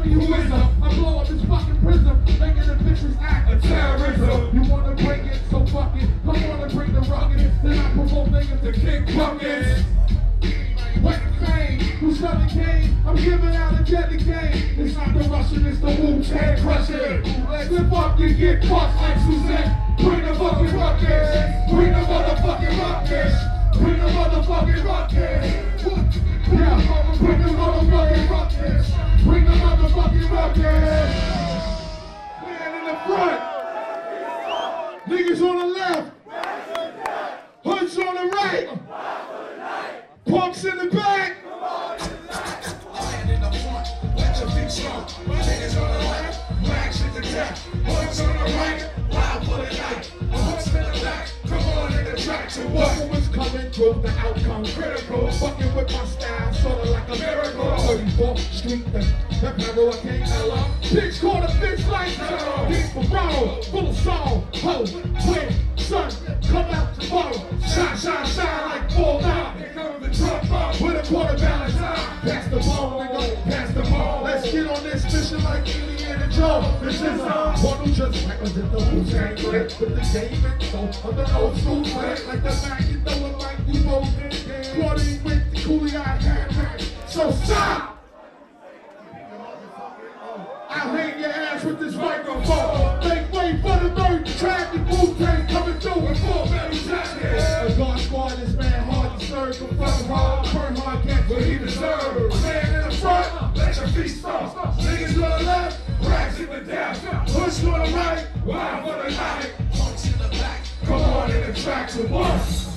up. I blow up this fucking prism, making the vicious act of terrorism. You wanna bring it, so fuck it. Come on and bring the rugged. Then I provoke niggas to kick buckets. Wet fame, who's selling cane? I'm giving out a deadly game. It's not the Russian, it's the Wu-Tang Crusher. Slip up, you get caught like Suzette. Bring the fucking ruckus. Bring the motherfucking ruckus. Bring the motherfucking ruckus. Yeah, bring the ruckus. Man in the front. Niggas on the left. Hoods on the right. Punks in the back. Niggas on the left, blacks in the. Hoods on the right, wild for the night. In the back, come on in the track coming through, the outcome critical. Fucking with my 34th Street, the, the pedal I can't allow. Bitch caught a bitch like that. Deep for bro, full of song. Ho, twin, sun, come out tomorrow. Shine, shine, shine like full nine. Here comes the truck bomb with a quarter balance. Pass the ball, nigga, pass the ball. Let's get on this mission like Indiana Jones. This is uh, one who just represent the Wu-Tang Clan with the game and so on the old school plan. Like the Mac, you know it like we both in this microphone. Make for the bird traffic. Wu-Tang coming through. A guard squad is man hard to. Confront hard, burn hard, what he deserves. Man in the front, Let your feet stomp. Niggas to the left, racks in the death. Push to the right, wild for the night. Punks in the back, come on in the track to us.